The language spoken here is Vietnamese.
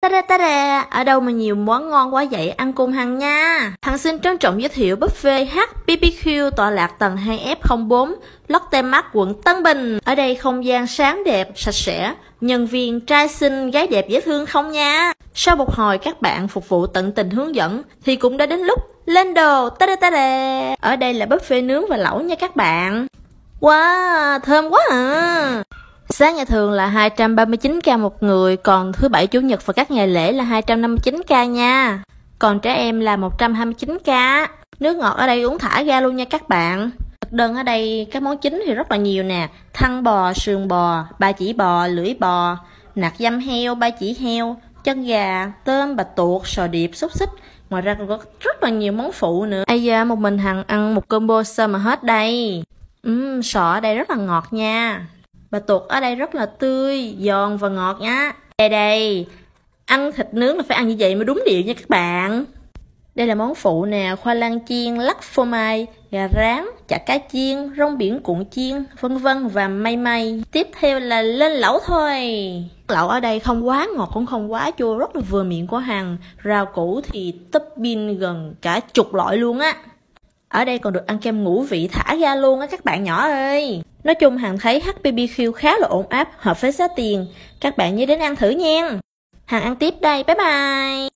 Ta-da ta-da, ở đâu mà nhiều món ngon quá vậy, ăn cùng Hằng nha. Hằng xin trân trọng giới thiệu buffet H BBQ tọa lạc tầng 2F04, Lotte Mart, quận Tân Bình. Ở đây không gian sáng đẹp, sạch sẽ, nhân viên trai xinh, gái đẹp dễ thương không nha. Sau một hồi các bạn phục vụ tận tình hướng dẫn, thì cũng đã đến lúc lên đồ, ta-da ta-da. Ở đây là buffet nướng và lẩu nha các bạn. Wow, thơm quá à. Sáng ngày thường là 239k một người, còn thứ bảy chủ nhật và các ngày lễ là 259k nha. Còn trẻ em là 129k. Nước ngọt ở đây uống thả ra luôn nha các bạn. Thực đơn ở đây các món chính thì rất là nhiều nè. Thăn bò, sườn bò, ba chỉ bò, lưỡi bò, nạc dăm heo, ba chỉ heo, chân gà, tôm, bạch tuộc, sò điệp, xúc xích. Ngoài ra còn có rất là nhiều món phụ nữa. Ây da, một mình Hằng ăn một combo sao mà hết đây. Ừm, sò ở đây rất là ngọt nha. Bà tuột ở đây rất là tươi, giòn và ngọt nhá. Đây đây, ăn thịt nướng là phải ăn như vậy mới đúng điệu nha các bạn. Đây là món phụ nè, khoai lang chiên, lắc phô mai, gà rán, chả cá chiên, rong biển cuộn chiên, vân vân và may may. Tiếp theo là lên lẩu thôi. Lẩu ở đây không quá ngọt cũng không quá chua, rất là vừa miệng của hàng. Rau củ thì topping gần cả chục loại luôn á. Ở đây còn được ăn kem ngũ vị thả ra luôn á các bạn nhỏ ơi. Nói chung Hằng thấy HBBQ khá là ổn áp, hợp với giá tiền. Các bạn nhớ đến ăn thử nha. Hằng ăn tiếp đây, bye bye.